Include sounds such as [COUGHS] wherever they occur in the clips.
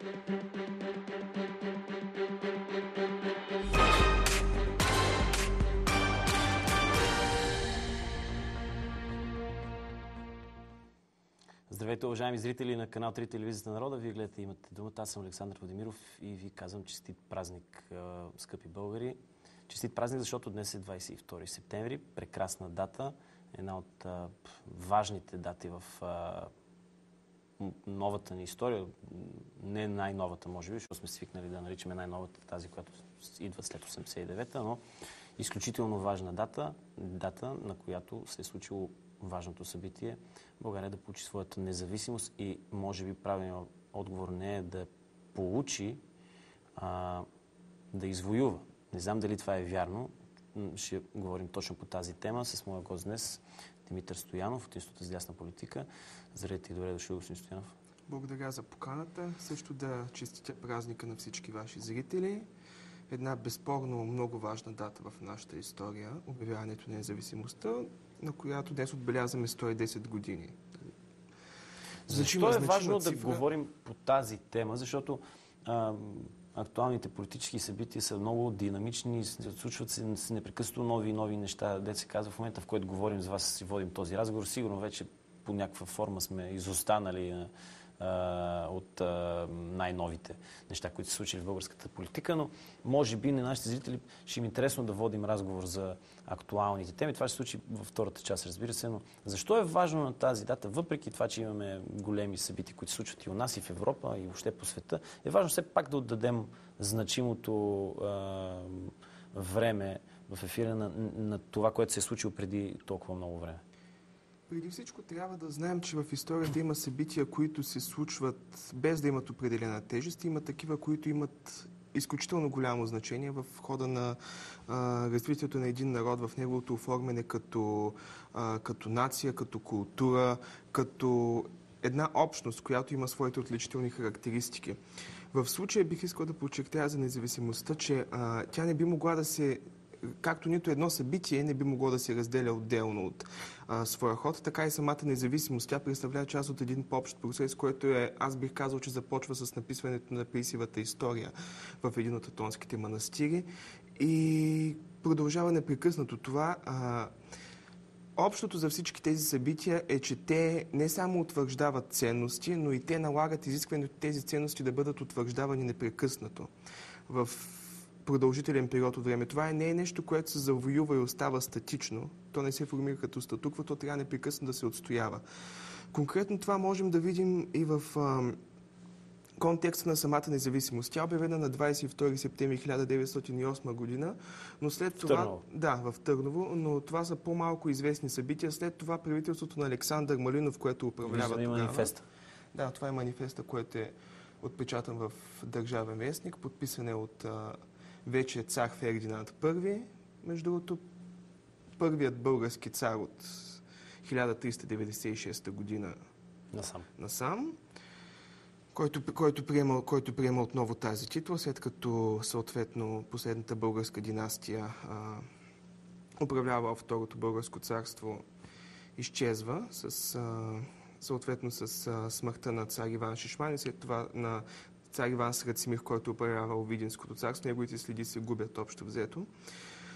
Здравейте, уважаеми зрители на канал 3 Телевизията народа. Вие гледате имате думата. Аз съм Александър Владимиров и ви казвам честит празник, скъпи българи. Честит празник, защото днес е 22 септември. Прекрасна дата. Една от важните дати в новата ни история. Не най-новата, може би, защото сме свикнали да наричаме най-новата тази, която идва след 89-та, но изключително важна дата. Дата, на която се е случило важното събитие България да получи своята независимост и може би правилният отговор не е да получи, а да извоюва. Не знам дали това е вярно. Ще говорим точно по тази тема с моя гост днес, Димитър Стоянов от Института за ясна политика. Здравейте и добре дошли, господин Стоянов. Благодаря за поканата. Също да честите празника на всички ваши зрители. Една безспорно много важна дата в нашата история, обявяването на независимостта, на която днес отбелязваме 110 години. Защо е важно цифра... да говорим по тази тема? Защото а, актуалните политически събития са много динамични, случват се, се непрекъснато нови и нови неща. Де се казва в момента, в който говорим с вас, си водим този разговор, сигурно вече по някаква форма сме изостанали от най-новите неща, които се случили в българската политика, но може би на нашите зрители ще им е интересно да водим разговор за актуалните теми. Това ще се случи във втората част, разбира се, но защо е важно на тази дата, въпреки това, че имаме големи събития, които се случват и у нас, и в Европа, и въобще по света, е важно все пак да отдадем значимото време в ефира на, на това, което се е случило преди толкова много време. Преди всичко трябва да знаем, че в историята има събития, които се случват без да имат определена тежест. Има такива, които имат изключително голямо значение в хода на а, развитието на един народ, в неговото оформяне като, а, като нация, като култура, като една общност, която има своите отличителни характеристики. В случая бих искал да подчертая за независимостта, че а, тя не би могла да се както нито едно събитие не би могло да се разделя отделно от а, своя ход, така и самата независимост. Тя представлява част от един по-общ процес, който е, аз бих казал, че започва с написването на Присивата история в един от атонските манастири и продължава непрекъснато това. А, Общото за всички тези събития е, че те не само утвърждават ценности, но и те налагат изискването тези ценности да бъдат утвърждавани непрекъснато. В продължителен период от време. Това не е нещо, което се завоюва и остава статично. То не се формира като статуква, то трябва непрекъснато да се отстоява. Конкретно това можем да видим и в а, контекста на самата независимост. Тя е обявена на 22 септември 1908 година, но след това... Търново. Да, в Търново, но това са по-малко известни събития. След това правителството на Александър Малинов, което управлява тогава... манифеста. Да, това е манифеста, което е отпечатан в Държавен вестник, подписан е от а, вече цар Фердинанд I, между другото първият български цар от 1396 година насам, насам който, който, приема, който приема отново тази титла, след като съответно последната българска династия а, управлява Второто българско царство, изчезва с, а, съответно с а, смъртта на цар Иван Шишман и след това на цар Иван Срацимир, който управлявал Видинското царство, неговите следи се губят общо взето.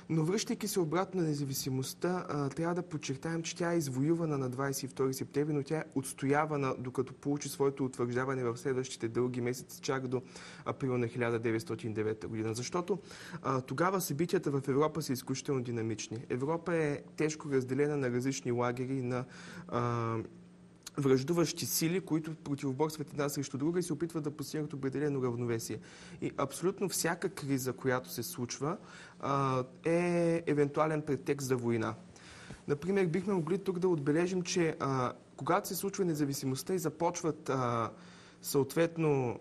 Но връщайки се обратно на независимостта, трябва да подчертаем, че тя е извоювана на 22 септември, но тя е отстоявана, докато получи своето утвърждаване в следващите дълги месеци, чак до април на 1909 година. Защото тогава събитията в Европа са изключително динамични. Европа е тежко разделена на различни лагери, на а, връждуващи сили, които противоборстват една срещу друга и се опитват да постигнат определено равновесие. И абсолютно всяка криза, която се случва, е евентуален претекст за война. Например, бихме могли тук да отбележим, че когато се случва независимостта и започват съответно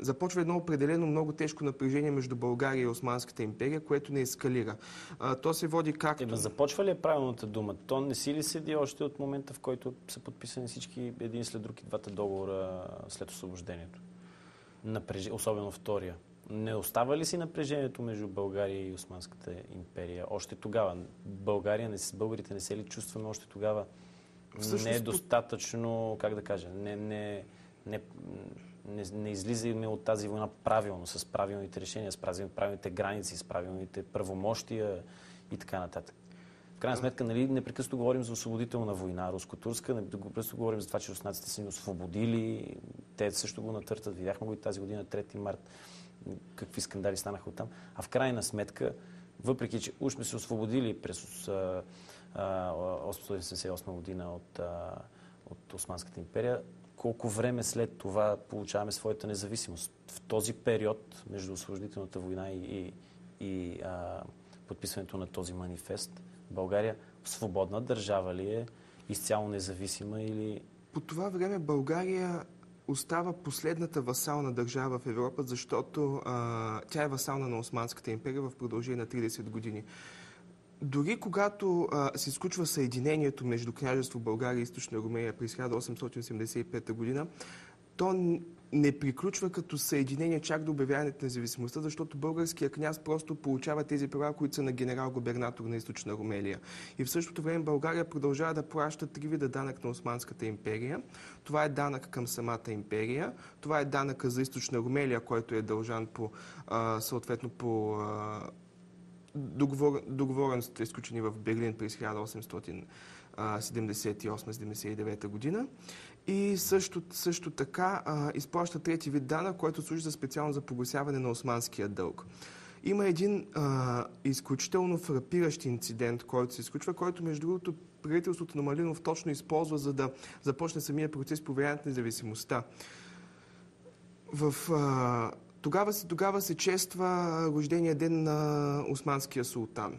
започва едно определено много тежко напрежение между България и Османската империя, което не ескалира. А, то се води както... Ема започва ли е правилната дума? То не си ли седи още от момента, в който са подписани всички един след друг и двата договора след освобождението? Напреж... Особено втория. Не остава ли си напрежението между България и Османската империя още тогава? България, не, българите не се ли чувстваме още тогава Всъщност... не е достатъчно, как да кажа, не, не, не, не, не излизаме от тази война правилно, с правилните решения, с правилните граници, с правилните правомощия и така нататък. В крайна сметка, нали, непрекъснато говорим за освободителна война, руско-турска, непрекъснато говорим за това, че руснаците са ни освободили. Те също го натъртат. Видяхме го и тази година, 3 март, какви скандали станаха оттам. А в крайна сметка, въпреки, че уж сме се освободили през 878 година от, от Османската империя, колко време след това получаваме своята независимост. В този период между освободителната война и, и, и а, подписването на този манифест, България свободна държава ли е, изцяло независима или... По това време България остава последната васална държава в Европа, защото а, тя е васална на Османската империя в продължение на 30 години. Дори когато а, се изключва съединението между княжество България и Източна Румения през 1885 година, то не приключва като съединение чак до обявяването на независимостта, защото българския княз просто получава тези права, които са на генерал-губернатор на източна Румелия. И в същото време България продължава да плаща три вида данък на Османската империя. Това е данък към самата империя, това е данъка за източна Румелия, който е дължан по, а, съответно по а, договор, договореностите, изключени в Берлин през 1878-79 година. И също, също така а, изплаща трети вид дана, който служи за специално за погасяване на османския дълг. Има един а, изключително фрапиращ инцидент, който се изключва, който между другото правителството на Малинов точно използва, за да започне самия процес по на независимостта. В, а, тогава, се, тогава се чества рождения ден на османския султан.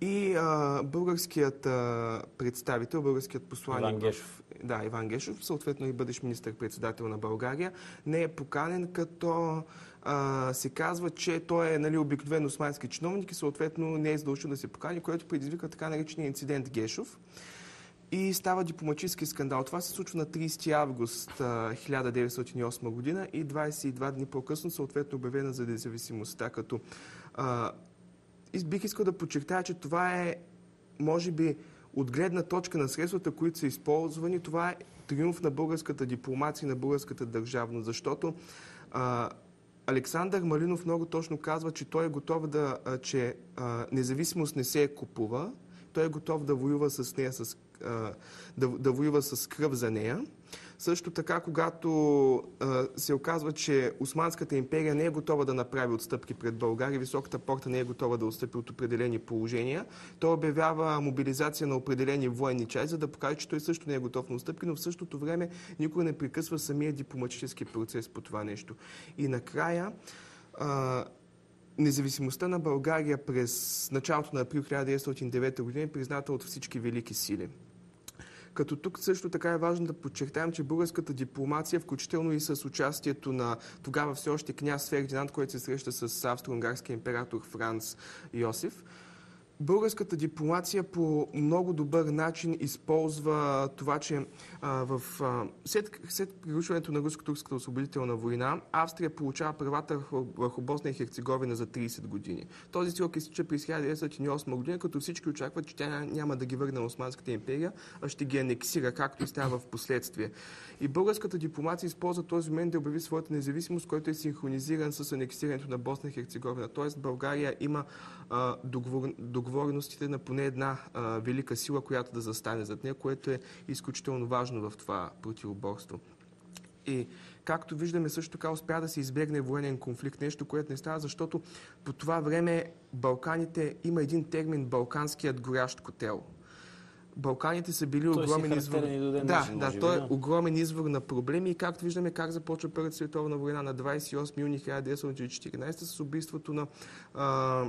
И а, българският а, представител, българският посланник... Иван Гешов. Да, Иван Гешов, съответно и бъдещ министър-председател на България, не е поканен като а, се казва, че той е нали, обикновен османски чиновник и съответно не е задължил да се покани, което предизвика така наречения инцидент Гешов. И става дипломатически скандал. Това се случва на 30 август 1908 година и 22 дни по-късно съответно обявена за независимостта, като а, бих искал да подчертая, че това е, може би, от гледна точка на средствата, които са използвани, това е триумф на българската дипломация, на българската държавност, защото а, Александър Малинов много точно казва, че той е готов да, че а, независимост не се купува, той е готов да воюва с нея, с, да, да воюва с кръв за нея. Също така, когато а, се оказва, че Османската империя не е готова да направи отстъпки пред България, високата порта не е готова да отстъпи от определени положения, той обявява мобилизация на определени военни части, за да покаже, че той също не е готов на отстъпки, но в същото време никой не прекъсва самия дипломатически процес по това нещо. И накрая, а, Независимостта на България през началото на април 1909 година е призната от всички велики сили. Като тук също така е важно да подчертаем, че българската дипломация, включително и с участието на тогава все още княз Фердинанд, който се среща с австро-унгарския император Франц Йосиф, Българската дипломация по много добър начин използва това, че в, след, след приключването на руско-турската освободителна война, Австрия получава правата върху Босна и Херцеговина за 30 години. Този срок изтича през 1908 година, като всички очакват, че тя няма да ги върне на Османската империя, а ще ги анексира, както и става в последствие. И българската дипломация използва този момент да обяви своята независимост, който е синхронизиран с анексирането на Босна и Херцеговина. Тоест България има договор, договореностите на поне една а, велика сила, която да застане зад нея, което е изключително важно в това противоборство. И както виждаме, също така успя да се избегне военен конфликт, нещо, което не става, защото по това време Балканите има един термин Балканският горящ котел. Балканите са били той огромен извор. Да, да, да, той е огромен извор на проблеми и както виждаме как започва Първата световна война на 28 юни 1914 с убийството на а,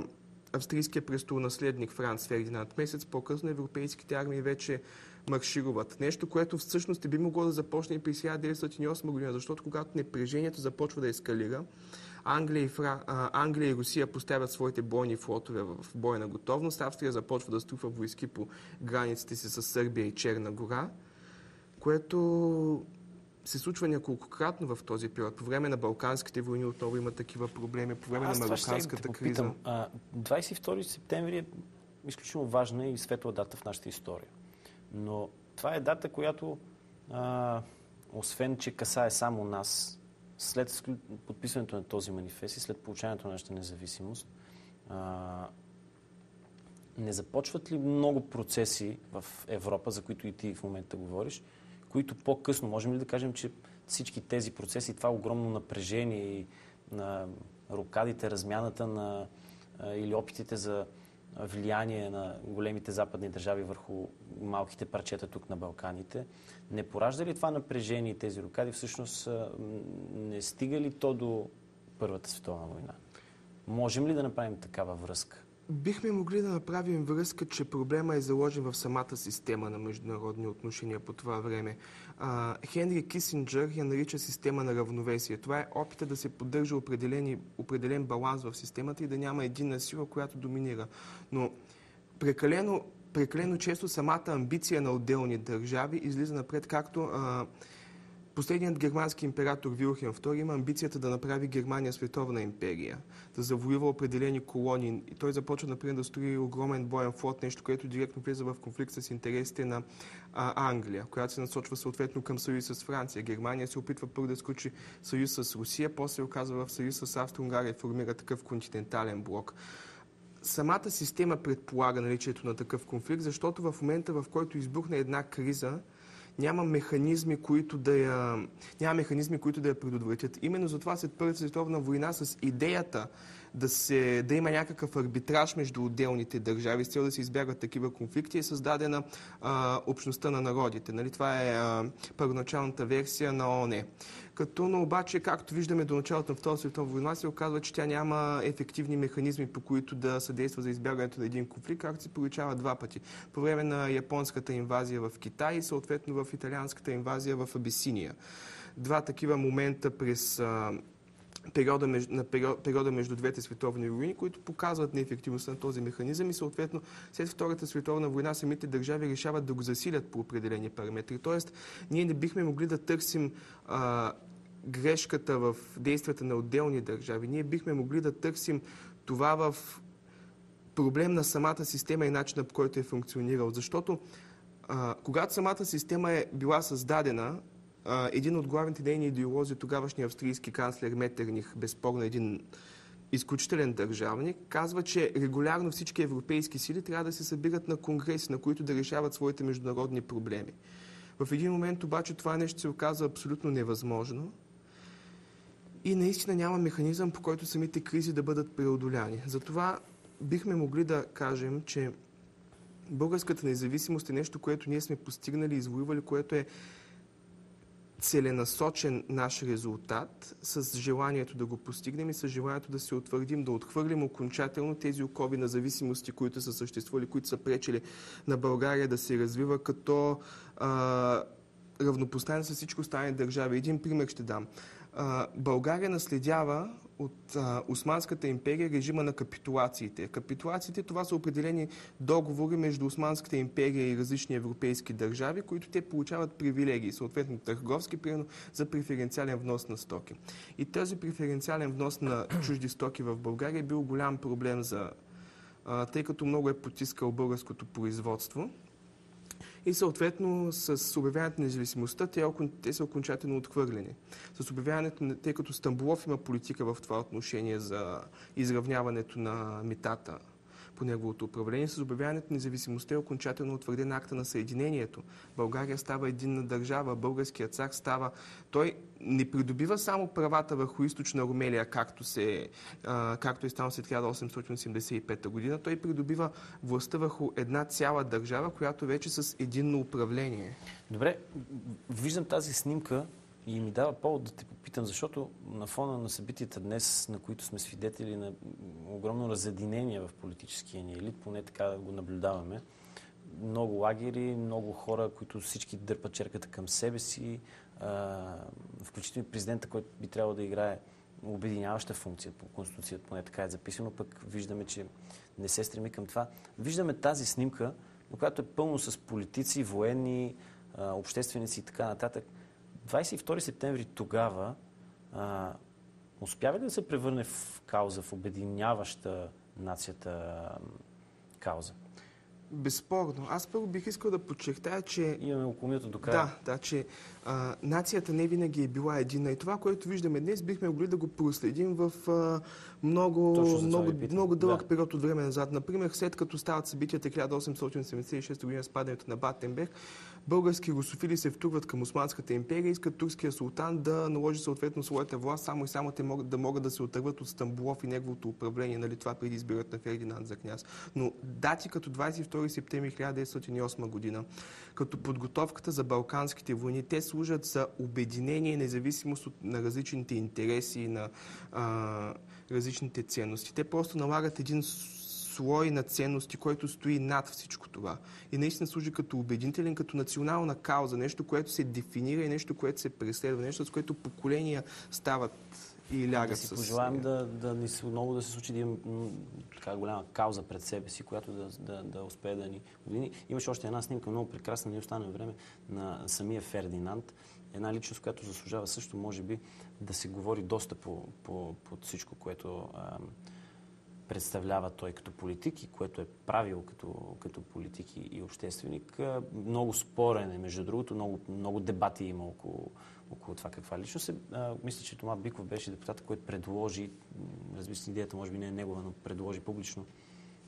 австрийския престолонаследник Франц Фердинанд. Месец по-късно европейските армии вече маршируват. Нещо, което всъщност би могло да започне и при 1908 година, защото когато напрежението започва да ескалира, Англия и, Фра... Англия и Русия поставят своите бойни флотове в бойна готовност, Австрия започва да струпва войски по границите си с Сърбия и Черна гора, което се случва няколкократно в този период. По време на Балканските войни отново има такива проблеми, по време Аз на Марокканската криза. А, 22 септември е изключително важна и светла дата в нашата история. Но това е дата, която, а, освен че касае само нас, след подписването на този манифест и след получаването на нашата независимост, а, не започват ли много процеси в Европа, за които и ти в момента говориш, които по-късно, можем ли да кажем, че всички тези процеси, това огромно напрежение и на рокадите, размяната на, или опитите за влияние на големите западни държави върху малките парчета тук на Балканите, не поражда ли това напрежение и тези рокади всъщност не стига ли то до Първата световна война? Можем ли да направим такава връзка? Бихме могли да направим връзка, че проблема е заложен в самата система на международни отношения по това време. А, Хенри Кисинджер я нарича система на равновесие. Това е опита да се поддържа определен баланс в системата и да няма единна сила, която доминира. Но прекалено, прекалено често самата амбиция на отделни държави излиза напред, както а, Последният германски император Вилхен II има амбицията да направи Германия световна империя, да завоюва определени колонии. И той започва, например, да строи огромен боен флот, нещо, което директно влиза в конфликт с интересите на а, Англия, която се насочва съответно към съюз с Франция. Германия се опитва първо да сключи съюз с Русия, после оказва в съюз с Австро-Унгария и формира такъв континентален блок самата система предполага наличието на такъв конфликт, защото в момента, в който избухне една криза, няма механизми, които да я, няма механизми, които да я предотвратят. Именно затова след Първата световна война с идеята да, се, да има някакъв арбитраж между отделните държави с цел да се избягват такива конфликти е създадена а, общността на народите. Нали? Това е а, първоначалната версия на ООН. Като, но обаче, както виждаме до началото на Втората световна война, се оказва, че тя няма ефективни механизми, по които да съдейства за избягването на един конфликт, както се получава два пъти. По време на японската инвазия в Китай и съответно в италианската инвазия в Абисиния. Два такива момента през периода, на периода, между двете световни войни, които показват неефективността на този механизъм и съответно след Втората световна война самите държави решават да го засилят по определени параметри. Тоест, ние не бихме могли да търсим а, грешката в действията на отделни държави. Ние бихме могли да търсим това в проблем на самата система и начина по който е функционирал. Защото а, когато самата система е била създадена, един от главните нейни идеолози, тогавашния австрийски канцлер Метерних, безспорно един изключителен държавник, казва, че регулярно всички европейски сили трябва да се събират на конгреси, на които да решават своите международни проблеми. В един момент обаче това нещо се оказва абсолютно невъзможно и наистина няма механизъм, по който самите кризи да бъдат преодоляни. Затова бихме могли да кажем, че българската независимост е нещо, което ние сме постигнали и извоювали, което е целенасочен наш резултат с желанието да го постигнем и с желанието да се утвърдим, да отхвърлим окончателно тези окови на зависимости, които са съществували, които са пречили на България да се развива като а, равнопоставен с всичко останали държави. Един пример ще дам. България наследява от Османската империя режима на капитулациите. Капитулациите това са определени договори между Османската империя и различни европейски държави, които те получават привилегии, съответно търговски, примерно за преференциален внос на стоки. И този преференциален внос на чужди стоки в България е бил голям проблем за тъй като много е потискал българското производство и съответно с обявяването на независимостта те, те са окончателно отхвърлени. С обявяването, тъй като Стамбулов има политика в това отношение за изравняването на митата по неговото управление. С обявяването на независимостта е окончателно утвърден акта на съединението. България става единна държава, българският цар става... Той не придобива само правата върху източна Румелия, както, се, както е станало след 1885 година. Той придобива властта върху една цяла държава, която вече с единно управление. Добре, виждам тази снимка и ми дава повод да те попитам, защото на фона на събитията днес, на които сме свидетели на огромно разединение в политическия ни елит, поне така го наблюдаваме, много лагери, много хора, които всички дърпат черката към себе си, включително президента, който би трябвало да играе обединяваща функция по Конституцията, поне така е записано, пък виждаме, че не се стреми към това. Виждаме тази снимка, която е пълно с политици, военни, общественици и така нататък. 22 септември тогава а, успява ли да се превърне в кауза, в обединяваща нацията кауза? Безспорно. Аз първо бих искал да подчертая, че... Имаме около минута до края. Да, да, че а, нацията не винаги е била едина. И това, което виждаме днес, бихме могли да го проследим в а, много, много, много дълъг да. период от време назад. Например, след като стават събитията 1876 година с падането на Батенберг, български русофили се втурват към Османската империя и искат турския султан да наложи съответно своята власт, само и само те могат, да могат да се отърват от Стамбулов и неговото управление, нали, това преди избират на Фердинанд за княз. Но дати като 22 септември 1908 година, като подготовката за Балканските войни, те служат за обединение и независимост от, на различните интереси, на а, различните ценности. Те просто налагат един слой на ценности, който стои над всичко това. И наистина служи като убедителен, като национална кауза, нещо, което се дефинира и нещо, което се преследва, нещо, с което поколения стават и лягат да си пожелаем да, да ни отново да се случи да имам така голяма кауза пред себе си, която да, да, да успее да ни години. Имаше още една снимка, много прекрасна, ни остане време, на самия Фердинанд. Една личност, която заслужава също, може би, да се говори доста по, по, по всичко, което а, представлява той като политик и което е правил като, като политик и, и общественик. Много спорен е, между другото, много, много дебати има около, около това каква личност е. Мисля, че Тома Биков беше депутат, който предложи, разбира се, идеята може би не е негова, но предложи публично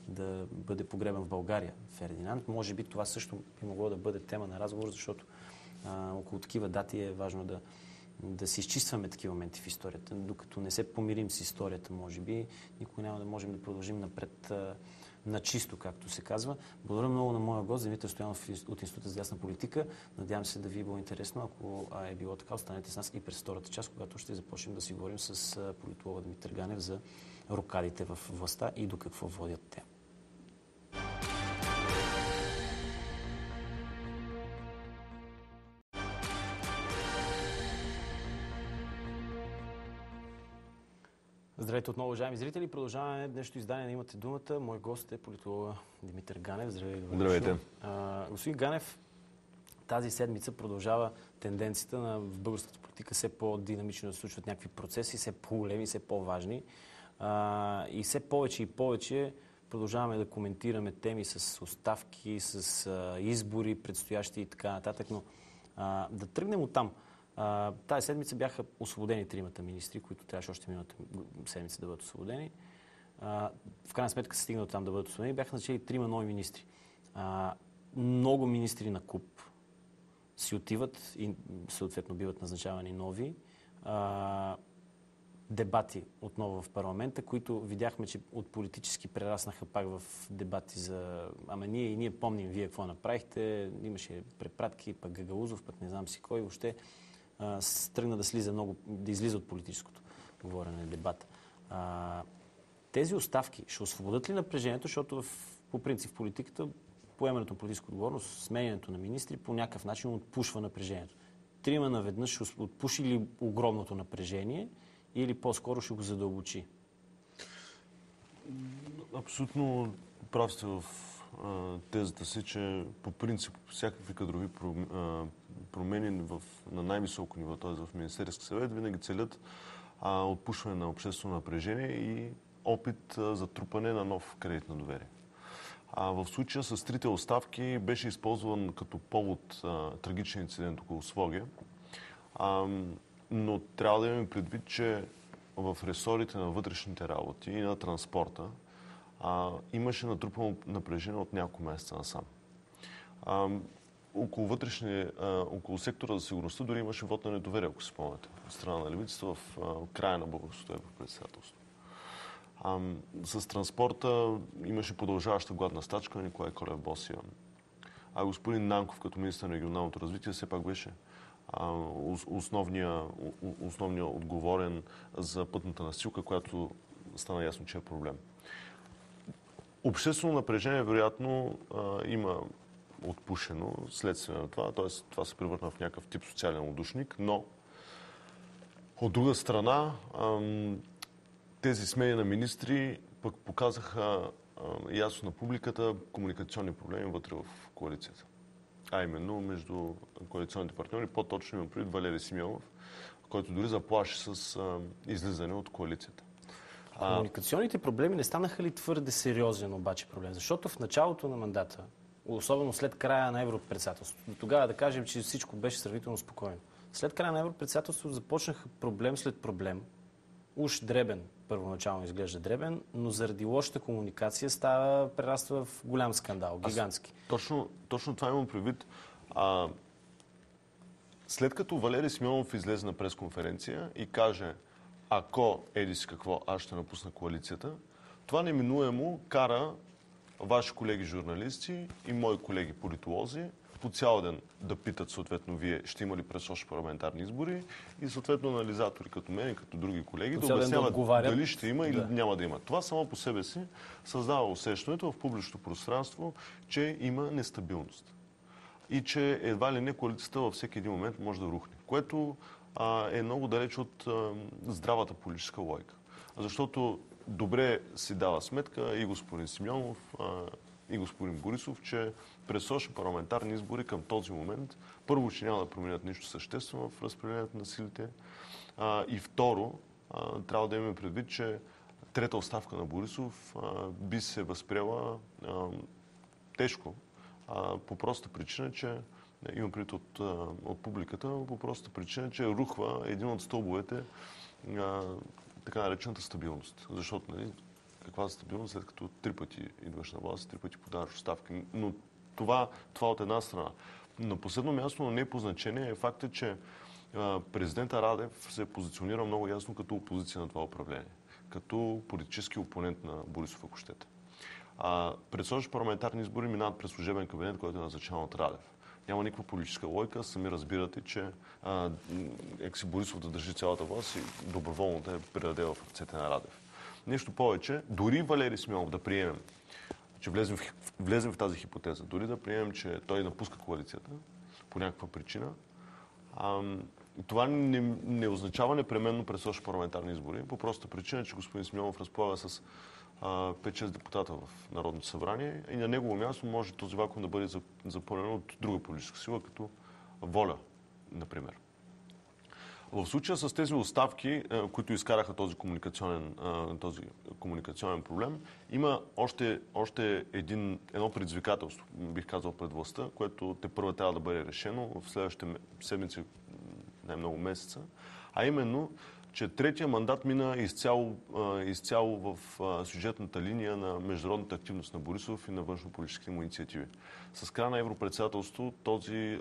да бъде погребан в България Фердинанд. Може би това също би могло да бъде тема на разговор, защото а, около такива дати е важно да, да се изчистваме такива моменти в историята. Докато не се помирим с историята, може би, никога няма да можем да продължим напред на чисто, както се казва. Благодаря много на моя гост, Димитър Стоянов от Института за ясна политика. Надявам се да ви е било интересно. Ако е било така, останете с нас и през втората част, когато ще започнем да си говорим с политолога Димитър Ганев за рокадите в властта и до какво водят те. Здравейте отново, уважаеми зрители. Продължаваме днешното издание на Имате думата. Мой гост е политолога Димитър Ганев. Здравейте. Здравейте. А, господин Ганев, тази седмица продължава тенденцията на в българската политика все по-динамично да случват някакви процеси, все по-големи, все по-важни. И все повече и повече продължаваме да коментираме теми с оставки, с а, избори, предстоящи и така нататък. Но а, да тръгнем от там. А, тази седмица бяха освободени тримата министри, които трябваше още миналата седмица да бъдат освободени. В крайна сметка се стигна там да бъдат освободени. Бяха начали трима нови министри. Много министри на куп си отиват и съответно биват назначавани нови. Дебати отново в парламента, които видяхме, че от политически прераснаха пак в дебати за ама ние и ние помним вие какво направихте. Имаше препратки, пък Гагаузов, пък не знам си кой. Въобще тръгна да, слиза много, да излиза от политическото говорене, дебата. А, тези оставки ще освободят ли напрежението, защото в, по принцип политиката поемането на политическа отговорност, сменянето на министри по някакъв начин отпушва напрежението. Трима наведнъж ще отпуши ли огромното напрежение или по-скоро ще го задълбочи? Абсолютно прав сте в тезата си, че по принцип всякакви кадрови промени в, на най-високо ниво, т.е. в Министерски съвет, винаги целят отпушване на обществено напрежение и опит за трупане на нов кредит на доверие. А в случая с трите оставки беше използван като повод а, трагичен инцидент около Своге. А, но трябва да имаме предвид, че в ресорите на вътрешните работи и на транспорта а, имаше натрупано напрежение от няколко месеца насам. А, около вътрешни, а, около сектора за сигурността дори имаше вод на недоверие, ако се спомняте, от страна на левицата в а, края на българското европредседателство. А, с транспорта имаше продължаваща гладна стачка на Николай Колев Босия. А господин Нанков, като министър на регионалното развитие, все пак беше основния, основния отговорен за пътната настилка, която стана ясно, че е проблем. Обществено напрежение, вероятно, има отпушено следствие на това, т.е. това се превърна в някакъв тип социален удушник, но от друга страна тези смени на министри пък показаха ясно на публиката комуникационни проблеми вътре в коалицията. А именно между коалиционните партньори, по-точно имам предвид Валери Симеонов, който дори заплаши с излизане от коалицията. Комуникационните проблеми не станаха ли твърде сериозен обаче проблем? Защото в началото на мандата особено след края на Европредседателството. До тогава да кажем, че всичко беше сравнително спокойно. След края на Европредседателството започнаха проблем след проблем. Уж дребен, първоначално изглежда дребен, но заради лошата комуникация става, прераства в голям скандал, гигантски. Аз, точно, точно това имам предвид. А, след като Валери Симеонов излезе на пресконференция и каже, ако еди си какво, аз ще напусна коалицията, това неминуемо кара ваши колеги журналисти и мои колеги политолози по цял ден да питат съответно вие ще има ли през още парламентарни избори и съответно анализатори като мен и като други колеги да да обясняват отговарят. дали ще има или Да. няма да има. Това само по себе си създава усещането в публичното пространство, че има нестабилност и че едва ли не коалицията във всеки един момент може да рухне, което е много далеч от здравата политическа логика. Защото добре си дава сметка и господин Симеонов, и господин Борисов, че през още парламентарни избори към този момент, първо, че няма да променят нищо съществено в разпределението на силите, и второ, трябва да имаме предвид, че трета оставка на Борисов би се възприела тежко, по проста причина, че имам предвид от, от публиката, по проста причина, че рухва един от стълбовете а, така наречената стабилност. Защото, нали, каква стабилност, след като три пъти идваш на власт, три пъти подаваш оставки. Но това, това от една страна. На последно място, но не по значение, е факта, че президента Радев се позиционира много ясно като опозиция на това управление. Като политически опонент на Борисов, ако щете. А, пред следващите парламентарни избори минават през служебен кабинет, който е назначен от Радев. Няма никаква политическа логика. Сами разбирате, че екси Борисов да държи цялата власт и доброволно да я предаде в ръцете на Радев. Нещо повече, дори Валери Смилов да приемем, че влезем в, влезем в тази хипотеза, дори да приемем, че той напуска коалицията по някаква причина, Ам, това не, не означава непременно през още парламентарни избори, по проста причина, че господин Смилов разполага с 5-6 депутата в Народното събрание и на негово място може този вакуум да бъде зап- запълнен от друга политическа сила, като воля, например. В случая с тези оставки, а, които изкараха този комуникационен, а, този комуникационен проблем, има още, още един, едно предизвикателство, бих казал, пред властта, което те първо трябва да бъде решено в следващите седмици, най-много месеца, а именно, че третия мандат мина изцяло, изцяло в сюжетната линия на международната активност на Борисов и на външно-политическите му инициативи. С края на Европредседателство този,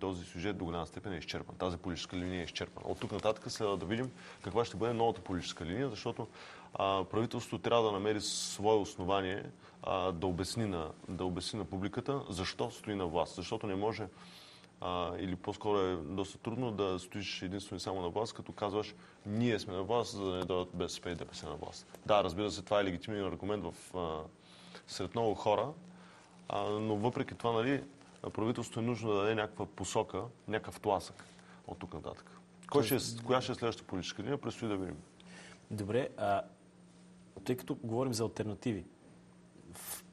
този сюжет до голяма степен е изчерпан. Тази политическа линия е изчерпана. От тук нататък следва да видим каква ще бъде новата политическа линия, защото правителството трябва да намери свое основание да, обясни на, да обясни на публиката защо стои на власт. Защото не може а, или по-скоро е доста трудно да стоиш единствено и само на власт, като казваш ние сме на власт, за да не дойдат БСП и ДПС на власт. Да, разбира се, това е легитимен аргумент в, а, сред много хора, а, но въпреки това, нали, правителството е нужно да даде някаква посока, някакъв тласък от тук нататък. Кой ще е, коя ще е следващата политическа линия, предстои да видим. Добре, а, тъй като говорим за альтернативи,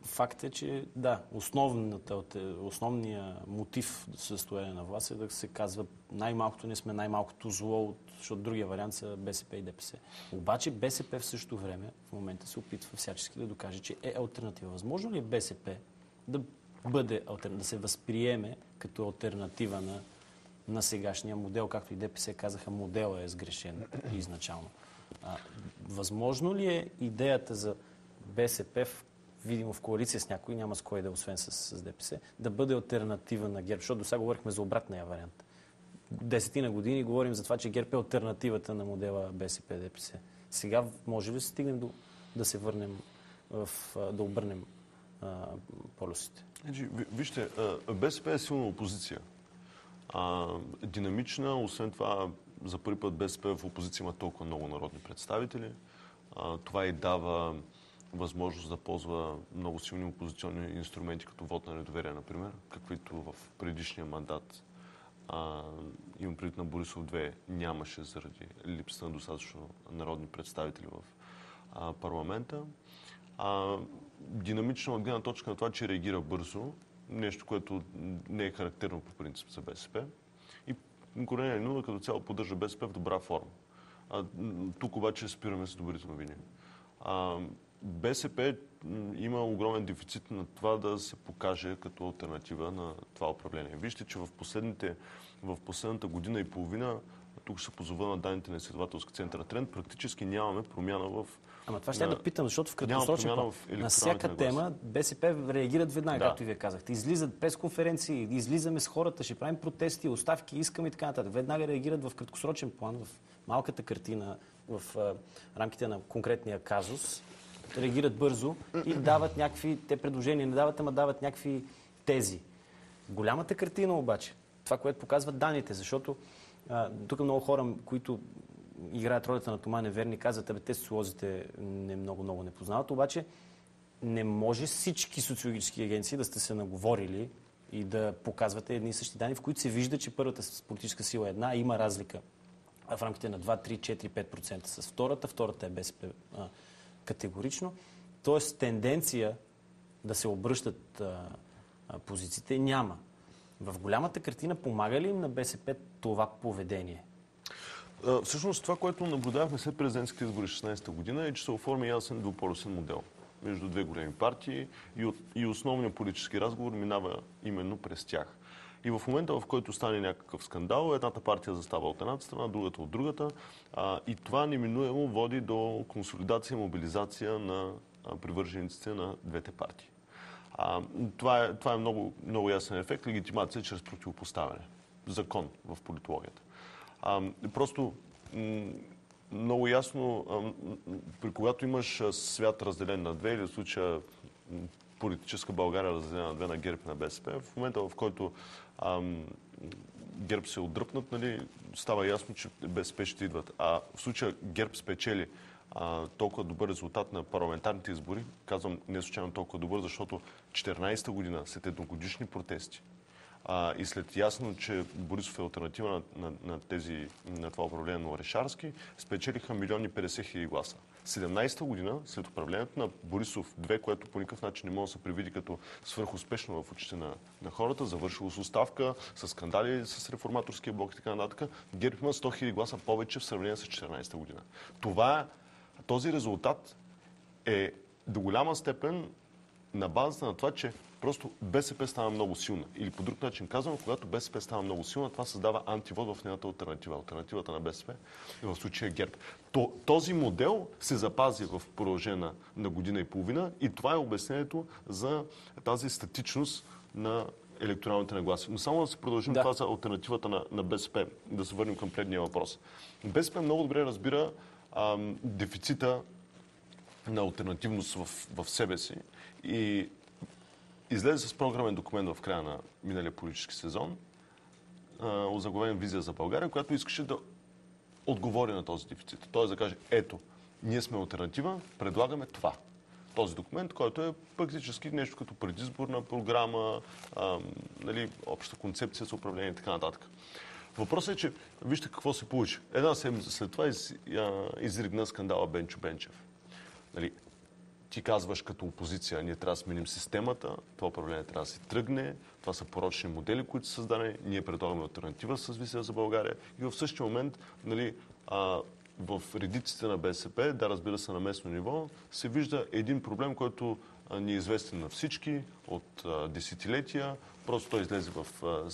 факт е, че да, алте- основният мотив за състояние на власт е да се казва най-малкото не сме най-малкото зло, от, защото другия вариант са БСП и ДПС. Обаче БСП в същото време в момента се опитва всячески да докаже, че е альтернатива. Възможно ли е БСП да бъде, да се възприеме като альтернатива на, на сегашния модел, както и ДПС казаха, модела е сгрешен изначално. А, възможно ли е идеята за БСП, в, видимо в коалиция с някой, няма с кой да, е, освен с, с ДПС, да бъде альтернатива на ГЕРБ? Защото до сега говорихме за обратния вариант. Десетина години говорим за това, че ГЕРБ е альтернативата на модела БСП-ДПС. Сега може ли стигнем до да се върнем в, да обърнем а, полюсите? Ви- вижте, БСП е силна опозиция. А, динамична, освен това, за първи път БСП в опозиция има толкова много народни представители. А, това и дава възможност да ползва много силни опозиционни инструменти, като вод на недоверие, например, каквито в предишния мандат а, имам предвид на Борисов 2 нямаше заради липсата на достатъчно народни представители в а, парламента. А, динамично от гледна точка на това, че реагира бързо, нещо, което не е характерно по принцип за БСП. И Корнелия Нинова като цяло поддържа БСП в добра форма. А, тук обаче спираме с добрите новини. А, БСП има огромен дефицит на това да се покаже като альтернатива на това управление. Вижте, че в, последните, в последната година и половина, тук ще се позова на данните на изследователски център Тренд, практически нямаме промяна в Ама това ще на... да питам, защото в краткосрочен план на всяка тема БСП реагират веднага, да. както и вие казахте. Излизат през конференции, излизаме с хората, ще правим протести, оставки, искаме и така нататък. Веднага реагират в краткосрочен план, в малката картина, в а, рамките на конкретния казус, реагират бързо и дават някакви, те предложения не дават, ама дават някакви тези. Голямата картина обаче, това, което показват данните, защото а, тук много хора, които играят ролята на Тома Неверни, казват, абе те социолозите не много, много не познават, обаче не може всички социологически агенции да сте се наговорили и да показвате едни и същи данни, в които се вижда, че първата политическа сила е една, има разлика в рамките на 2, 3, 4, 5% с втората. Втората е а, категорично. Тоест тенденция да се обръщат а, а, позициите няма. В голямата картина помага ли им на БСП това поведение? Всъщност това, което наблюдавахме след президентските избори 16-та година е, че се оформи ясен двуполюсен модел между две големи партии и, от, и основният политически разговор минава именно през тях. И в момента, в който стане някакъв скандал, едната партия застава от едната страна, другата от другата. А, и това неминуемо води до консолидация и мобилизация на привържениците на двете партии. А, това е, това е много, много ясен ефект. Легитимация чрез противопоставяне. Закон в политологията. А, просто много ясно, при когато имаш свят разделен на две или в случая политическа България разделена на две на ГЕРБ и на БСП, в момента в който ам, ГЕРБ се отдръпнат, нали, става ясно, че БСП ще идват. А в случая ГЕРБ спечели а, толкова добър резултат на парламентарните избори, казвам не случайно толкова добър, защото 14-та година след едногодишни протести, а, и след ясно, че Борисов е альтернатива на, на, на, тези, на това управление на Орешарски, спечелиха милиони 50 хиляди гласа. 17-та година, след управлението на Борисов 2, което по никакъв начин не може да се привиди като свърхуспешно в очите на, на хората, завършило с оставка, с скандали с реформаторския блок и така нататък, ГЕРБ има 100 хиляди гласа повече в сравнение с 14-та година. Това, този резултат е до голяма степен на базата на това, че просто БСП става много силна. Или по друг начин казвам, когато БСП става много силна, това създава антивод в нейната альтернатива. Альтернативата на БСП е в случая ГЕРБ. То, този модел се запази в продължение на, на година и половина и това е обяснението за тази статичност на електоралните нагласи. Но само да се продължим да. това за альтернативата на, на БСП, да се върнем към предния въпрос. БСП много добре разбира ам, дефицита на альтернативност в, в себе си и излезе с програмен документ в края на миналия политически сезон, озаглавен визия за България, която искаше да отговори на този дефицит. Тоест да каже, ето, ние сме альтернатива, предлагаме това. Този документ, който е практически нещо като предизборна програма, а, нали, обща концепция за управление и така нататък. Въпросът е, че вижте какво се получи. Една седмица след това из, а, изригна скандала Бенчо Бенчев. Нали, ти казваш като опозиция, ние трябва да сменим системата, това управление трябва да се тръгне, това са порочни модели, които са създадени, ние предлагаме альтернатива с визия за България и в същия момент нали, а, в редиците на БСП, да разбира се на местно ниво, се вижда един проблем, който ни е известен на всички от а, десетилетия. Просто той излезе в, а,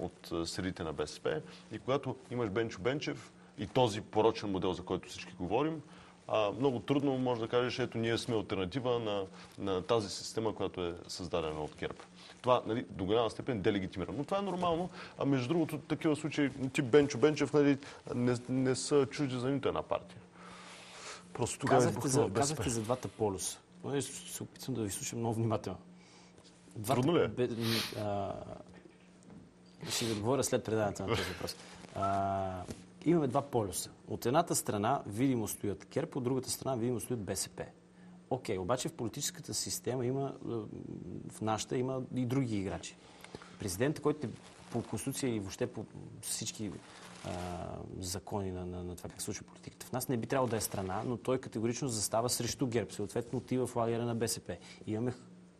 от средите на БСП. И когато имаш Бенчо Бенчев и този порочен модел, за който всички говорим, а, много трудно може да кажеш, ето ние сме альтернатива на, на тази система, която е създадена от ГЕРБ. Това нали, до голяма степен делегитимира. Но това е нормално. А между другото, такива случаи, тип Бенчо Бенчев, нали, не, не са чужди за нито една партия. Просто тогава казахте, за, казахте за двата полюса. Се опитвам да ви слушам много внимателно. Двата, Трудно ли е? Бе, а, ще ви отговоря след предаването на този въпрос. А, имаме два полюса. От едната страна видимо стоят КЕРП, от другата страна видимо стоят БСП. Окей, обаче в политическата система има, в нашата има и други играчи. Президентът, който е по Конституция и въобще по всички а, закони на, на, на това как се случва политиката. В нас не би трябвало да е страна, но той категорично застава срещу ГЕРБ, съответно отива в лагера на БСП. И имаме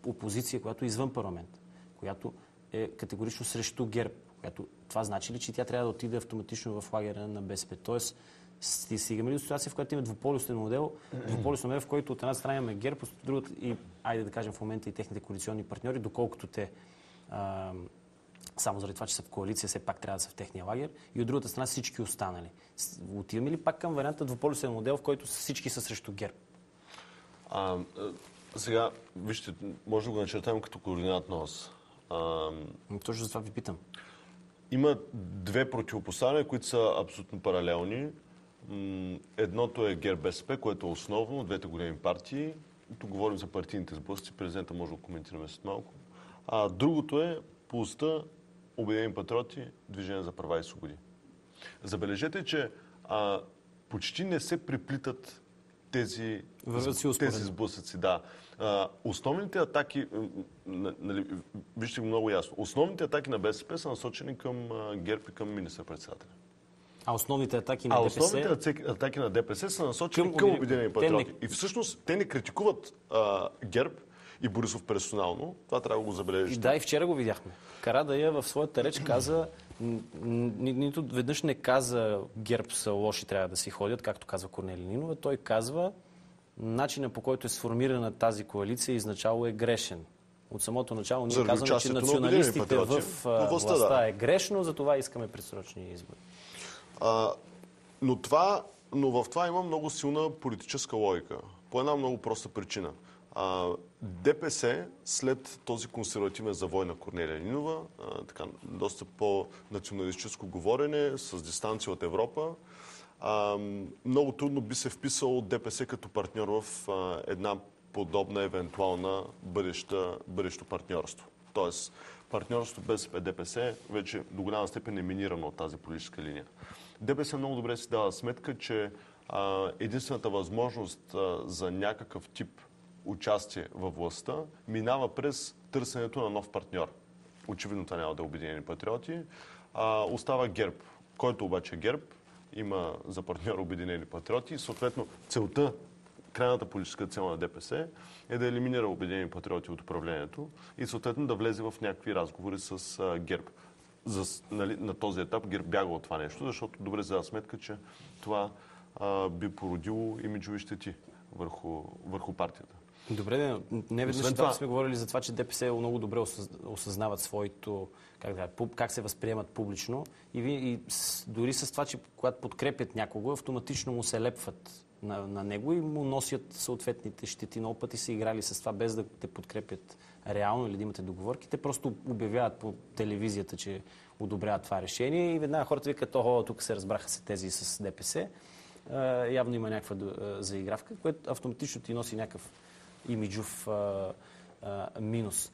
опозиция, която е извън парламент, която е категорично срещу ГЕРБ, която това значи ли, че тя трябва да отиде автоматично в лагера на БСП? Тоест, Сти- Стигаме ли до ситуация, в която има двуполюсен модел, двуполюсен модел, в който от една страна имаме ГЕРБ, от другата и, айде да кажем в момента и техните коалиционни партньори, доколкото те а, само заради това, че са в коалиция, все пак трябва да са в техния лагер. И от другата страна всички останали. Отиваме ли пак към варианта двуполюсен модел, в който всички са срещу ГЕРБ? А, сега, вижте, може да го начертаем като координатна ос. А, Точно за това ви питам. Има две противопоставяния, които са абсолютно паралелни. Едното е ГЕРБ БСП, което е основно, двете големи партии. Тук говорим за партийните сблъсъци, президента може да коментираме след малко. А другото е полуста Обединени патриоти, Движение за права и свободи. Забележете, че а, почти не се приплитат тези, тези сблъсъци. Да. А, основните атаки, нали, вижте го много ясно, основните атаки на БСП са насочени към ГЕРБ и към министър-председателя. А основните атаки на А ДПС... основните атаки- на ДПС са насочени Към към, Обедин- Обединени те не- патриоти. И всъщност те не критикуват а, ГЕРБ и Борисов персонално. Това трябва да го забележите. да, и вчера го видяхме. Карадая в своята реч каза, нито веднъж не каза ГЕРБ са лоши, трябва да си ходят, както казва Корнели Нинова. Той казва, начинът по който е сформирана тази коалиция изначало е грешен. От самото начало ние Заради казваме, че на националистите в властта, властта е грешно, затова искаме предсрочни избори. А, но, това, но в това има много силна политическа логика. По една много проста причина. А, ДПС след този консервативен завой на Корнелия Нинова, а, така, доста по-националистическо говорене, с дистанция от Европа, а, много трудно би се вписал ДПС като партньор в а, една подобна евентуална бъдеща, бъдещо партньорство. Тоест, партньорството БСП-ДПС вече до голяма степен е минирано от тази политическа линия. ДПС много добре си дава сметка, че единствената възможност за някакъв тип участие във властта минава през търсенето на нов партньор. Очевидно това няма да е Обединени патриоти. А, остава ГЕРБ, който обаче е ГЕРБ, има за партньор Обединени патриоти съответно целта крайната политическа цел на ДПС е да елиминира Обединени патриоти от управлението и съответно да влезе в някакви разговори с а, ГЕРБ. За, нали, на този етап ГЕРБ бяга от това нещо, защото добре дава сметка, че това а, би породило имиджови щети върху, върху партията. Добре, де, не веднъж това това- сме говорили за това, че ДПС много добре осъз- осъзнават своето, как, да, как се възприемат публично и, ви, и с, дори с това, че когато подкрепят някого, автоматично му се лепват на, на него и му носят съответните щети. Много пъти са играли с това, без да те подкрепят реално или да имате договорки. Те просто обявяват по телевизията, че одобряват това решение и веднага хората викат, охо, тук се разбраха се тези с ДПС. А, явно има някаква а, заигравка, което автоматично ти носи някакъв имиджов а, а, минус.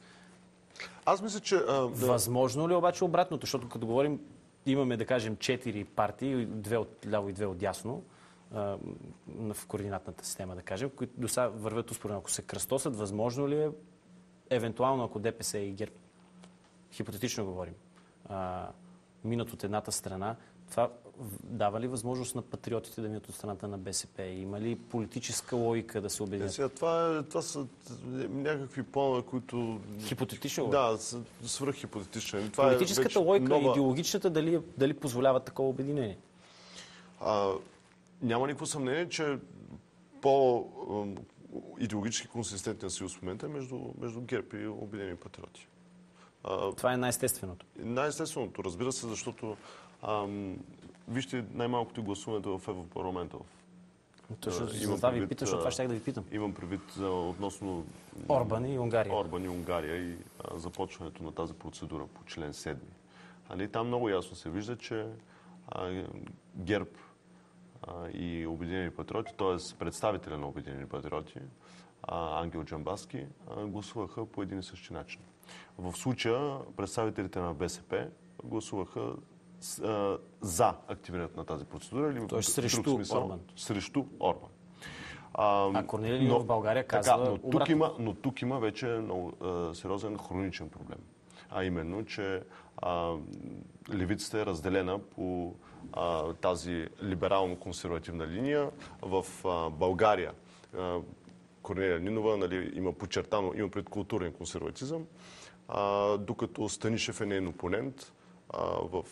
Аз мисля, че... А, да, Възможно ли обаче обратното? Защото като говорим, имаме да кажем четири партии, две от ляво и две от дясно, а, в координатната система, да кажем, които до сега вървят успоредно. Ако се кръстосат, възможно ли е, евентуално ако ДПС и ГЕРБ, хипотетично говорим, а, минат от едната страна, това дава ли възможност на патриотите да минат от страната на БСП? Има ли политическа логика да се е, обединят? сега, това, е, това са някакви планове, които... Хипотетично. Да, свръххипотетични. Е Политическата вече логика и нова- идеологичната дали, е- дали позволяват такова обединение? А, няма никакво съмнение, че по-идеологически консистентен съюз в момента е между, между ГЕРБ и Обединени патриоти. А, Това е най-естественото. най-естественото, разбира се, защото ам, вижте най-малкото гласуването в Европарламента. Точно Да, за имам това ви питам, защото това ще да ви питам. Имам предвид относно Орбан и Унгария. Орбан и Унгария и а, започването на тази процедура по член 7. Али, там много ясно се вижда, че а, ГЕРБ а, и Обединени патриоти, т.е. представителя на Обединени патриоти, Ангел Джамбаски, гласуваха по един и същи начин. В случая представителите на БСП гласуваха а, за активирането на тази процедура. Или Тоест срещу смисъл, Орбан. Срещу Орбан. А, А Корнелия Нинова в България така, казва но, тук обратно. има, но тук има вече много а, сериозен хроничен проблем. А именно, че а, левицата е разделена по а, тази либерално-консервативна линия. В а, България а, Корнелия Нинова нали, има подчертано, има предкултурен консерватизъм, а, докато Станишев е нейн опонент, в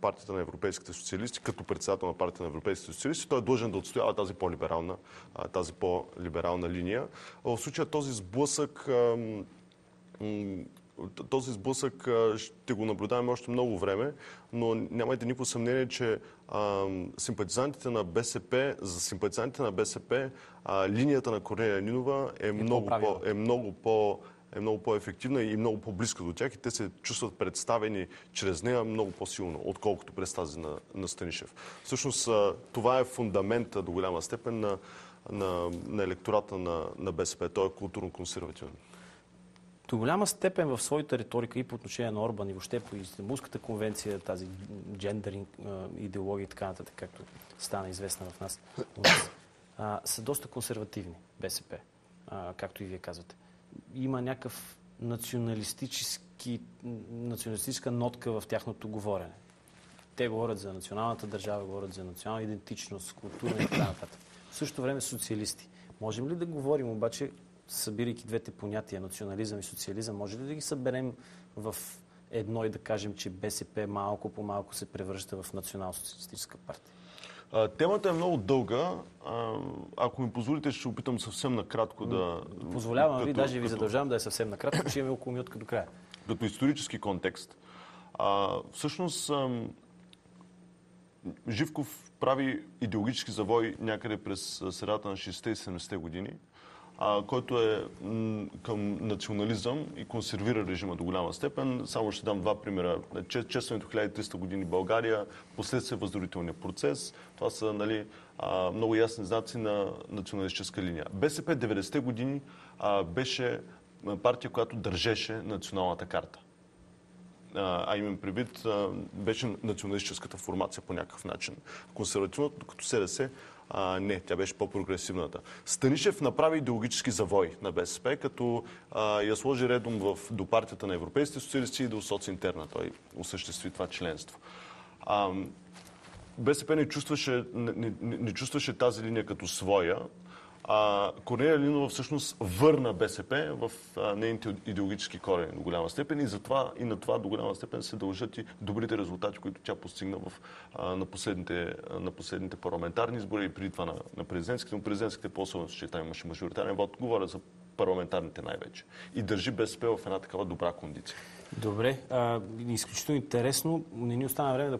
партията на европейските социалисти, като председател на партията на европейските социалисти, той е длъжен да отстоява тази по-либерална, тази по-либерална линия. В случая този сблъсък този сблъсък ще го наблюдаваме още много време, но нямайте никакво съмнение, че а, симпатизантите на БСП, за симпатизантите на БСП, а, линията на Корнелия Нинова е, е много, по, е много по е много по-ефективна и много по-близка до тях и те се чувстват представени чрез нея много по-силно, отколкото през тази на, на Станишев. Всъщност това е фундамента до голяма степен на, на, на електората на, на БСП. Той е културно-консервативен до голяма степен в своята риторика и по отношение на Орбан и въобще по Истанбулската конвенция, тази джендеринг идеология и така нататък, както стана известна в нас, [COUGHS] са доста консервативни БСП, както и вие казвате. Има някакъв националистически, националистическа нотка в тяхното говорене. Те говорят за националната държава, говорят за национална идентичност, култура и така нататък. В същото време социалисти. Можем ли да говорим обаче събирайки двете понятия, национализъм и социализъм, може ли да ги съберем в едно и да кажем, че БСП малко по малко се превръща в национал-социалистическа партия? Темата е много дълга. Ако ми позволите, ще опитам съвсем накратко да... Позволявам ви, даже ви задължавам да е съвсем накратко, че имаме около минутка до края. Като исторически контекст. А, всъщност, Живков прави идеологически завой някъде през средата на 60-те и 70-те години а, който е към национализъм и консервира режима до голяма степен. Само ще дам два примера. Честването 1300 години България, последствие възродителния процес. Това са нали, а, много ясни знаци на националистическа линия. БСП 90-те години а, беше партия, която държеше националната карта а имам предвид, беше националистическата формация по някакъв начин. Консервативното, докато СДС а, не, тя беше по-прогресивната. Станишев направи идеологически завой на БСП, като а, я сложи редом в, до партията на европейските социалисти и до социнтерна. Той осъществи това членство. А, БСП не чувстваше, не, не, не чувстваше тази линия като своя, а, Корнелия Линова всъщност върна БСП в а, нейните идеологически корени до голяма степен и затова и на това до голяма степен се дължат и добрите резултати, които тя постигна в, а, на, последните, на последните парламентарни избори и преди това на, на президентските. Но президентските по-особено, че там имаше мажоритарен вод. Говоря за парламентарните най-вече. И държи БСП в една такава добра кондиция. Добре. А, изключително интересно. Не ни остана време да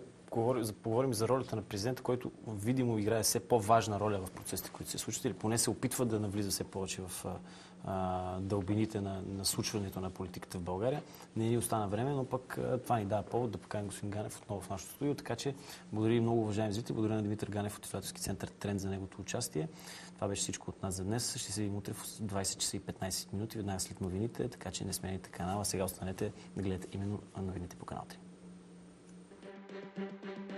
поговорим за ролята на президента, който видимо играе все по-важна роля в процесите, които се случват или поне се опитва да навлиза все повече в а, дълбините на, на случването на политиката в България. Не ни остана време, но пък а, това ни дава повод да поканим господин Ганев отново в нашото студио. Така че благодаря много, уважаеми зрители. Благодаря на Димитър Ганев от изследователски център Тренд за неговото участие. Това беше всичко от нас за днес. Ще се видим утре в 20 часа и 15 минути, веднага след новините, така че не смените канала. Сега останете да гледате именно новините по канал 3. thank you